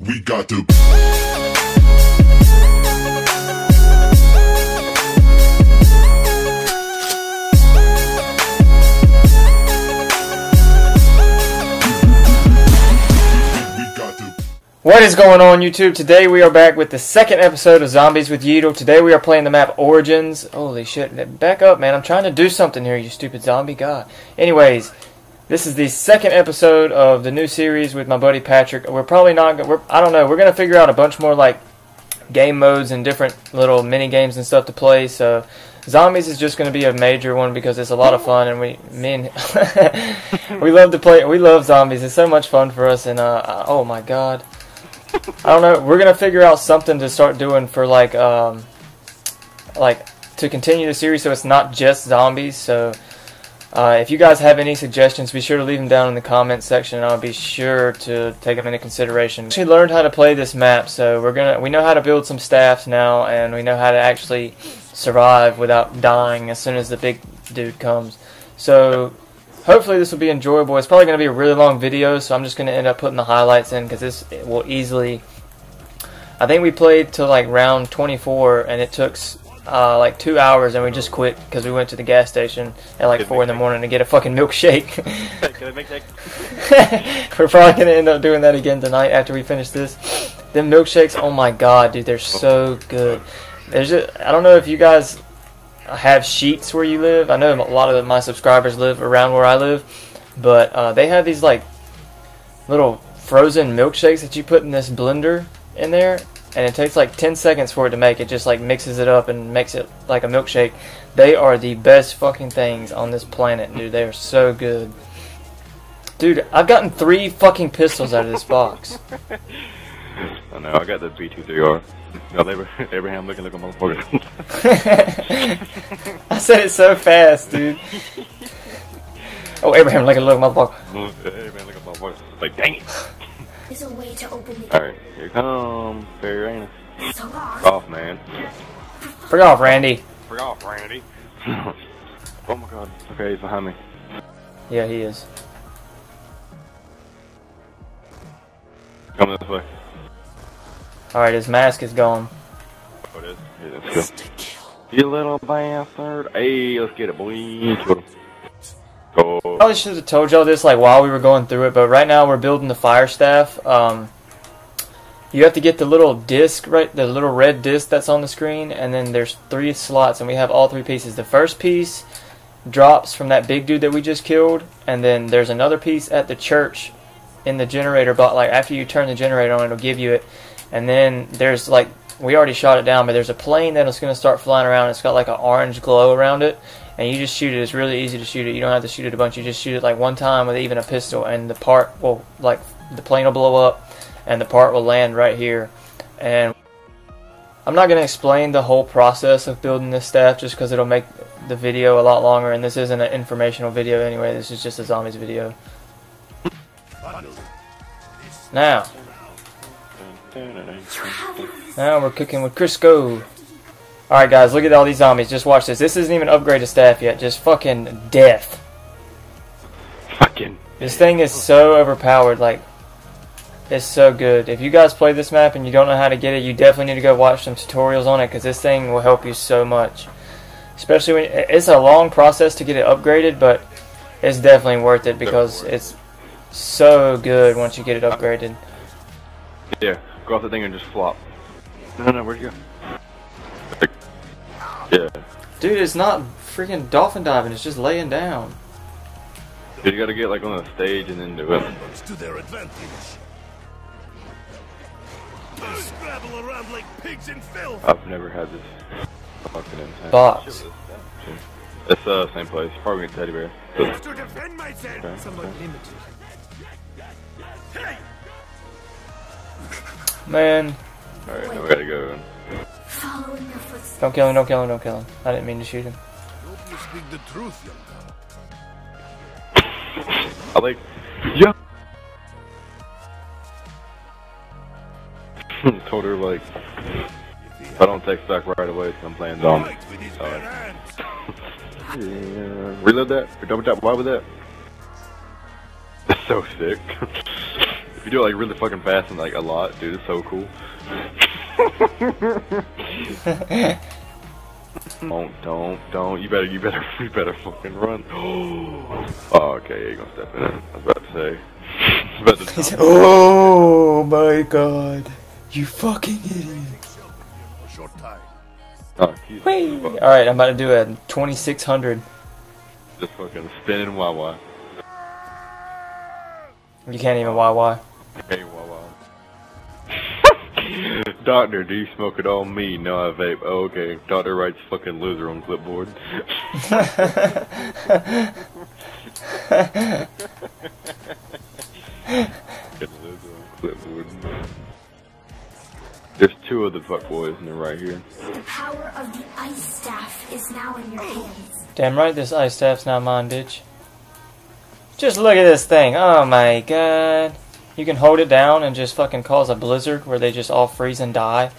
We got to. What is going on YouTube? Today we are back with the second episode of Zombies with Yeedle. Today we are playing the map Origins. Holy shit, back up man, I'm trying to do something here, you stupid zombie god. Anyways, this is the second episode of the new series with my buddy Patrick. We're probably not, we're, I don't know, we're going to figure out a bunch more like game modes and different little mini games and stuff to play, so Zombies is just going to be a major one because it's a lot of fun and we, me we love to play, we love Zombies, it's so much fun for us and uh, oh my god. I don't know. We're gonna figure out something to start doing for like, um, like to continue the series, so it's not just zombies. So, uh, if you guys have any suggestions, be sure to leave them down in the comments section, and I'll be sure to take them into consideration. We actually learned how to play this map, so we're gonna we know how to build some staffs now, and we know how to actually survive without dying as soon as the big dude comes. So hopefully this will be enjoyable. It's probably to be a really long video, so I'm just to end up putting the highlights in because this will easily. I think we played till like round 24, and it took uh, like two hours, and we just quit because we went to the gas station at like Good four in the morning to get a fucking milkshake. Can I make? We're probably to end up doing that again tonight after we finish this. Them milkshakes, oh my god, dude, they're so good. There's a, I don't know if you guys have Sheetz where you live. I know a lot of my subscribers live around where I live, but uh, they have these like little frozen milkshakes that you put in this blender in there, and it takes like 10 seconds for it to make. It just like mixes it up and makes it like a milkshake. They are the best fucking things on this planet, dude. They are so good. Dude, I've gotten three fucking pistols out of this box. I know. I got the B23R. Got Abra- Abraham looking like a motherfucker. I said it so fast, dude. Oh, Abraham, like a little motherfucker. Abraham looking like a motherfucker. Like, dang it. There's a way to open the All right, here come Fairy Raina. so long. Off, man. Frick off, Randy. Frick off, Randy. oh my God. Okay, he's behind me. Yeah, he is. Come this way. Alright, his mask is gone. Oh, it is. Yeah, let's go. You little bastard. Hey, let's get it, boy. Kill him. Go. Probably should have told y'all this like while we were going through it, but right now we're building the fire staff. Um, you have to get the little disc, right, the little red disc that's on the screen, and then there's three slots, and we have all three pieces. The first piece drops from that big dude that we just killed, and then there's another piece at the church in the generator but Like after you turn the generator on, it'll give you it, and then there's like we already shot it down, but there's a plane that is going to start flying around. It's got like an orange glow around it, and you just shoot it. It's really easy to shoot it. You don't have to shoot it a bunch. You just shoot it like one time with even a pistol, and the part will like the plane will blow up, and the part will land right here. And I'm not going to explain the whole process of building this staff just because it'll make the video a lot longer. And this isn't an informational video anyway. This is just a zombies video. Now, now we're cooking with Crisco. Alright guys, look at all these zombies. Just watch this. This isn't even upgraded staff yet. Just fucking death. Fucking. This thing is so overpowered. Like, it's so good. If you guys play this map and you don't know how to get it, you definitely need to go watch some tutorials on it because this thing will help you so much. Especially when it's a long process to get it upgraded, but it's definitely worth it because it's so good once you get it upgraded. Yeah, go off the thing and just flop. No, no, where'd you go? Yeah. Dude, it's not freaking dolphin diving. It's just laying down. You gotta get like on the stage and then do it. To their advantage. Scrabble around like pigs in filth. I've never had this fucking intense. Box. It's uh same place. Probably a teddy bear. To defend myself. Okay, Somewhat okay. limited. Hey! Man, Alright, now we gotta go. Follow in your footsteps. don't kill him, don't kill him, don't kill him. I didn't mean to shoot him. Hope you speak the truth, young I like. Yeah. Told her like, if I don't text back right away, so I'm playing zombie. Fight with his Alright. bare hands. Yeah. Reload that. Or double tap. Why with that? That's so sick. if you do it like really fucking fast and like a lot, dude, it's so cool. don't, don't, don't. You better, you better, you better fucking run. oh, okay, you're gonna step in it. I was about to say. About to oh my god. You fucking idiot. Oh, he's Alright, I'm about to do a 2600. just fucking spinning Wawa. You can't even YY. Hey, Wawa. Doctor, do you smoke it all? me? No, I vape. Oh, okay. Doctor writes fucking loser on clipboard. two of the fuckboys and they're right here. The power of the ice staff is now in your hands. Damn right, this ice staff's not mine, bitch. Just look at this thing. Oh my god. You can hold it down and just fucking cause a blizzard where they just all freeze and die.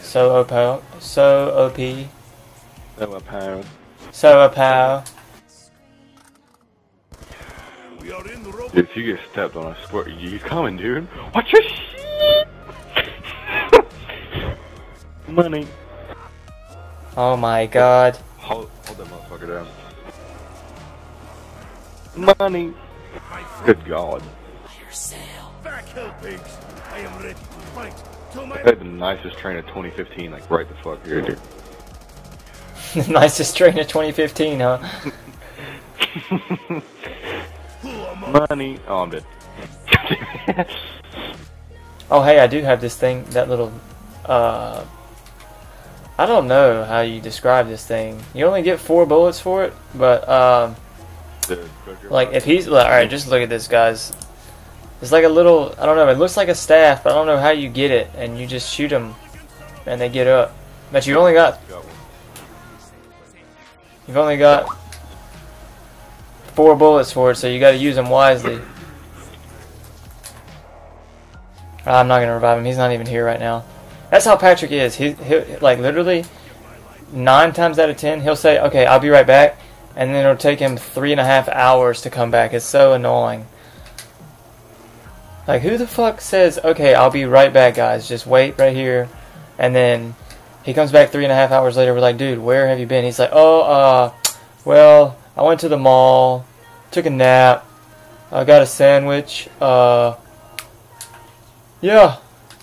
So oh, OP. So OP. That my pound. So OP. We are in the rope. Dude, if you get stepped on, I swear, you coming, dude. Watch your Money. Oh my god. Hold, hold that motherfucker down. Money. Good God. Back, hell pigs. I am ready to fight. To my I had the nicest train of 2015, like right the fuck here, dude. The nicest train of 2015, huh? who am I? Money. Oh, I'm dead. Oh hey, I do have this thing, that little, uh, I don't know how you describe this thing. You only get four bullets for it, but, um, Dude, go your- like if he's, like, alright, just look at this, guys. It's like a little, I don't know, it looks like a staff, but I don't know how you get it, and you just shoot them, and they get up. But you only got, Got you've only got four bullets for it, so you gotta use them wisely. I'm not gonna revive him. He's not even here right now. That's how Patrick is. He, he like literally nine times out of ten, he'll say, "Okay, I'll be right back," and then it'll take him three and a half hours to come back. It's so annoying. Like, who the fuck says, "Okay, I'll be right back, guys. Just wait right here," and then he comes back three and a half hours later. We're like, "Dude, where have you been?" He's like, "Oh, uh, well, I went to the mall, took a nap, I got a sandwich, uh." Yeah.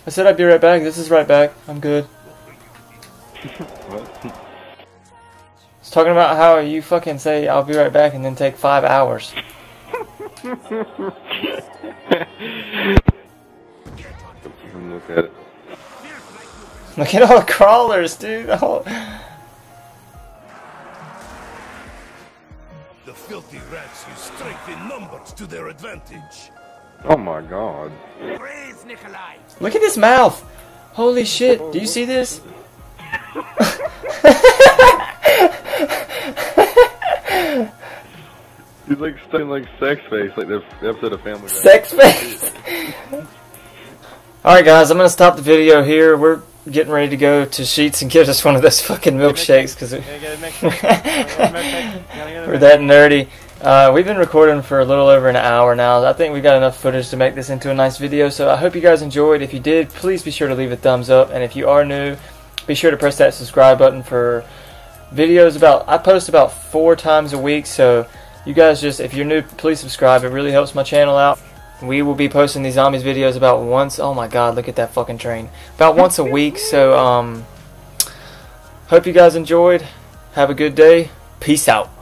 I said I'd be right back. This is right back. I'm good. What? It's talking about how you fucking say I'll be right back and then take five hours. Look at it. Look at all the crawlers, dude. Oh. The filthy rats use strength in numbers to their advantage. Oh my god. Look at his mouth. Holy shit. Do you see this? He's like stuck in like sex face, like the episode of Family Guy. Sex face. Alright, guys, I'm going to stop the video here. We're getting ready to go to Sheetz and get us one of those fucking milkshakes because we're that nerdy. Uh, we've been recording for a little over an hour now. I think we got enough footage to make this into a nice video. So I hope you guys enjoyed. If you did, please be sure to leave a thumbs up. And if you are new, be sure to press that subscribe button for videos about. I post about four times a week. So you guys just, if you're new, please subscribe. It really helps my channel out. We will be posting these zombies videos about once. Oh my god, look at that fucking train. About once a week. So um, hope you guys enjoyed. Have a good day. Peace out.